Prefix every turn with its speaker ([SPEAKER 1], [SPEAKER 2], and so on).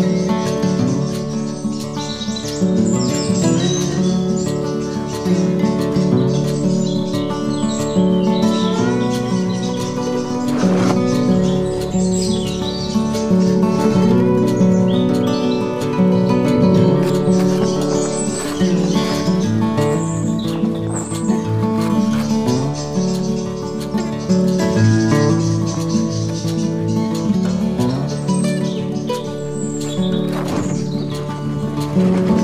[SPEAKER 1] Música Thank you.